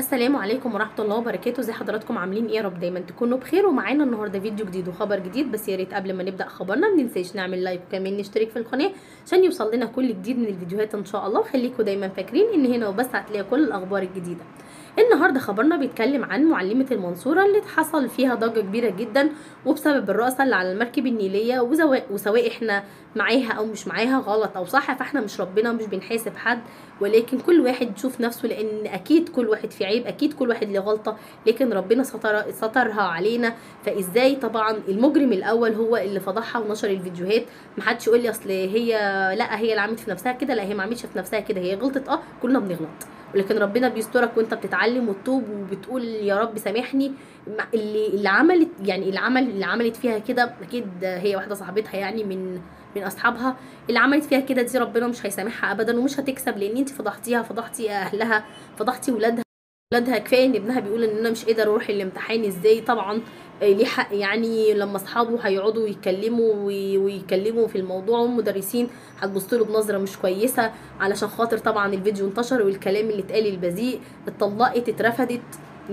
السلام عليكم ورحمة الله وبركاته. ازي حضراتكم؟ عاملين إيه يا رب؟ دايما تكونوا بخير. ومعانا النهارده فيديو جديد وخبر جديد. بس يا ريت قبل ما نبدأ خبرنا ما ننساش نعمل لايك وكمان نشترك في القناة عشان يوصل لنا كل جديد من الفيديوهات إن شاء الله. وخليكم دايما فاكرين إن هنا وبس هتلاقي كل الأخبار الجديدة. النهارده خبرنا بيتكلم عن معلمة المنصورة اللي حصل فيها ضجة كبيرة جدا وبسبب الرقصه اللي على المركب النيلية وسواء إحنا معاها أو مش معاها غلط أو صح فإحنا مش ربنا مش بنحاسب حد ولكن كل واحد يشوف نفسه لأن أكيد كل واحد في عيب أكيد كل واحد له غلطة لكن ربنا ستر سترها علينا. فإزاي طبعا المجرم الأول هو اللي فضحها ونشر الفيديوهات؟ محدش يقول لي أصل هي لأ هي اللي عملت في نفسها كده لأ هي ما عملتش في نفسها كده هي غلطت آه كلنا بنغلط. ولكن ربنا بيسترك وانت بتتعلم وتتوب وبتقول يا رب سامحني. اللي اللي عملت يعني اللي عمل اللي عملت فيها كده أكيد هي واحدة صاحبتها يعني من من أصحابها. اللي عملت فيها كده دي ربنا مش هيسامحها ابدا ومش هتكسب لأن أنت فضحتيها فضحتي أهلها فضحتي ولادها ولادها. كفاية إن ابنها بيقول إن أنا مش قادر أروح الامتحان إزاي. طبعا يعني لما أصحابه هيقعدوا يتكلموا ويتكلموا في الموضوع والمدرسين هتبص له بنظرة مش كويسة علشان خاطر طبعا الفيديو انتشر والكلام اللي اتقال البذيء اتطلقت اترفدت.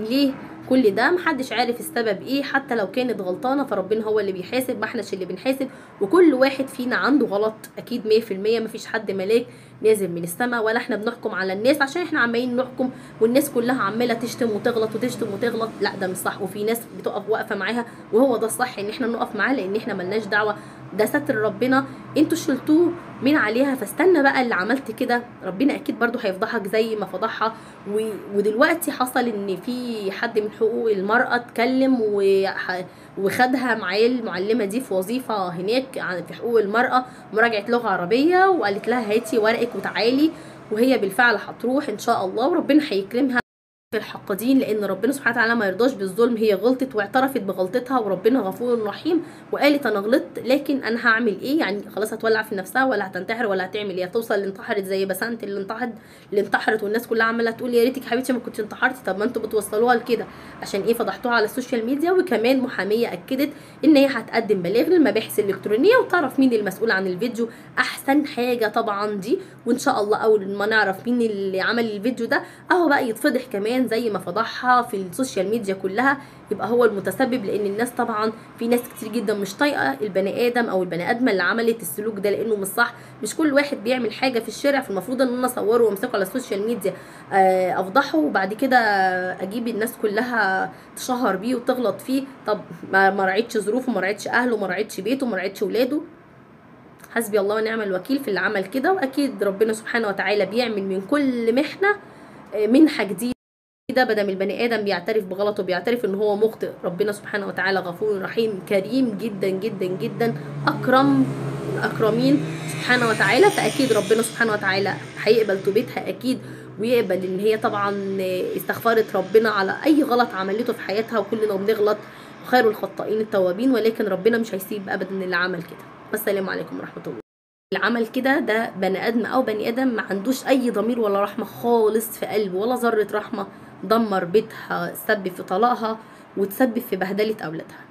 ليه كل ده؟ محدش عارف السبب إيه حتى لو كانت غلطانة فربنا هو اللي بيحاسب ما إحناش اللي بنحاسب. وكل واحد فينا عنده غلط أكيد 100% مفيش حد ملاك نازل من السماء ولا إحنا بنحكم على الناس عشان إحنا عمالين نحكم والناس كلها عمالة تشتم وتغلط وتشتم وتغلط. لا ده مش صح. وفي ناس بتقف واقفة معاها وهو ده الصح إن إحنا نقف معاه لأن إحنا ملناش دعوة. ده ستر ربنا. أنتوا شلتوه من عليها فاستنى بقى اللي عملت كده. ربنا أكيد برضو هيفضحك زي ما فضحها. و... ودلوقتي حصل إن في حد من حقوق المرأة اتكلم و... وخدها معاه المعلمة دي في وظيفة هناك في حقوق المرأة. مراجعة لغة عربية وقالت لها هاتي ورقك وتعالي وهي بالفعل هتروح إن شاء الله وربنا هيكرمها. في الحقادين لأن ربنا سبحانه وتعالى ما يرضاش بالظلم. هي غلطت واعترفت بغلطتها وربنا غفور رحيم. وقالت أنا غلطت لكن أنا هعمل إيه؟ يعني خلاص هتولع في نفسها ولا هتنتحر ولا هتعمل إيه. هتوصل لانتحرت زي بسنت اللي انتحرت اللي انتحرت والناس كلها عمالة تقول يا ريتك حبيبتي ما كنتش انتحرتي. طب ما أنتوا بتوصلوها لكده. عشان إيه؟ فضحتوها على ال social media. وكمان محامية أكدت إن هي هتقدم بلاغ للمباحث الإلكترونية وتعرف مين المسؤول عن الفيديو. أحسن حاجة طبعا دي. وإن شاء الله أول ما نعرف مين اللي عمل الفيديو ده أهو بقى يتفضح كمان زي ما فضحها في ال social media كلها يبقى هو المتسبب لأن الناس طبعا في ناس كتير جدا مش طايقة البني آدم أو البني آدمة اللي عملت السلوك ده لأنه مش صح. مش كل واحد بيعمل حاجة في الشارع فالمفروض إن أنا أصوره وأمسكه على ال social media. أفضحه وبعد كده أجيب الناس كلها تشهر بيه وتغلط فيه. طب ما راعيتش ظروفه ما راعيتش أهله ما راعيتش بيته ما راعيتش ولاده. حسبي الله ونعم الوكيل في اللي عمل كده وأكيد ربنا سبحانه وتعالى بيعمل من كل محنة منحة جديدة. ده بدل البني آدم بيعترف بغلطه بيعترف إن هو مخطئ. ربنا سبحانه وتعالى غفور رحيم كريم جدا جدا جدا. أكرم الاكرمين سبحانه وتعالى. فأكيد ربنا سبحانه وتعالى هيقبل توبتها أكيد ويقبل إن هي طبعا استغفرت ربنا على أي غلط عملته في حياتها وكلنا بنغلط وخير الخطائين التوابين. ولكن ربنا مش هيسيب ابدا اللي عمل كده. والسلام عليكم ورحمة الله. اللي عمل كده ده بني آدم أو بني آدم ما عندوش أي ضمير ولا رحمة خالص في قلبه ولا ذرة رحمة دمر بيتها تسبب في طلاقها وتسبب في بهدلة أولادها.